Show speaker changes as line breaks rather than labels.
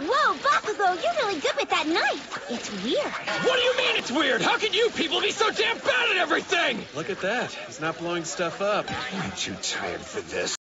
Whoa, Bakugo, you're really good with that knife. It's weird.
What do you mean it's weird? How can you people be so damn bad at everything?
Look at that. He's not blowing stuff up.
I'm too tired for this.